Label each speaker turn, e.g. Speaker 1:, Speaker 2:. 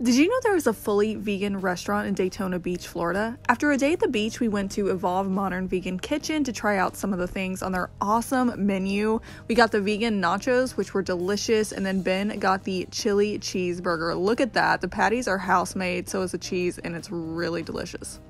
Speaker 1: Did you know there is a fully vegan restaurant in Daytona Beach, Florida? After a day at the beach, we went to Evolve Modern Vegan Kitchen to try out some of the things on their awesome menu. We got the vegan nachos, which were delicious, and then Ben got the chili cheeseburger. Look at that. The patties are house made, so is the cheese, and it's really delicious.